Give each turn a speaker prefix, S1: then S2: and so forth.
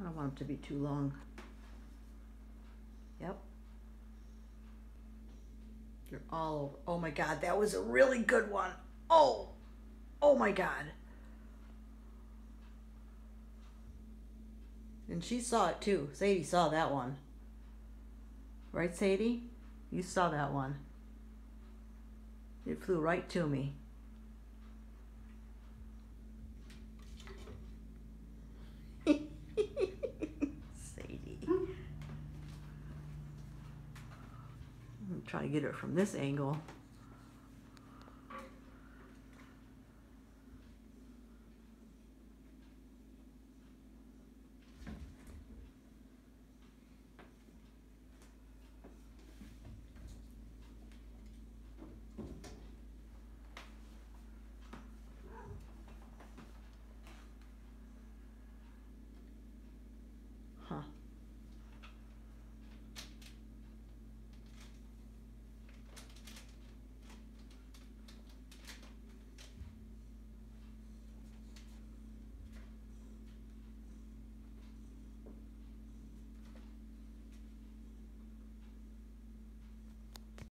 S1: I don't want them to be too long. Yep. You're all over. Oh my god, that was a really good one. Oh, oh my god. And she saw it too. Sadie saw that one. Right, Sadie? You saw that one. It flew right to me. Sadie. I'm trying to get it from this angle.